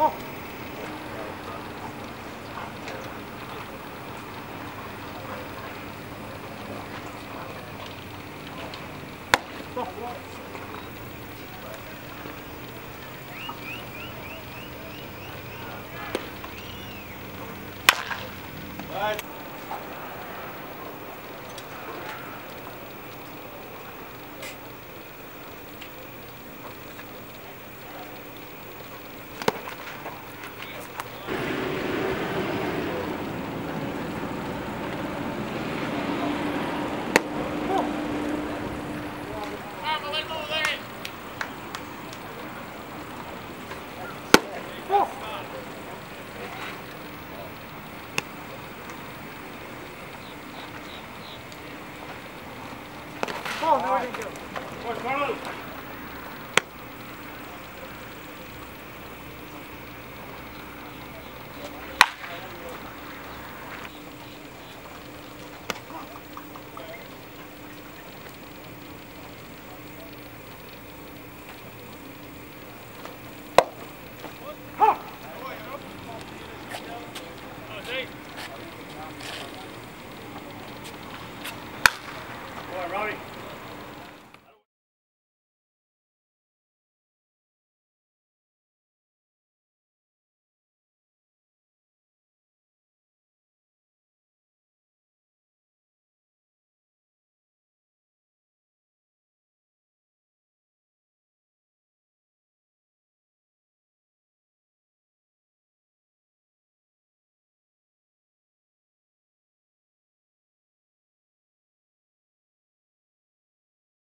Oh. Oh. Right. Come on, do what you do. Come on, Carlos.